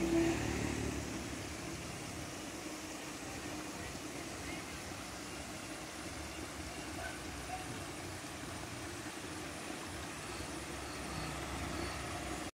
Amen.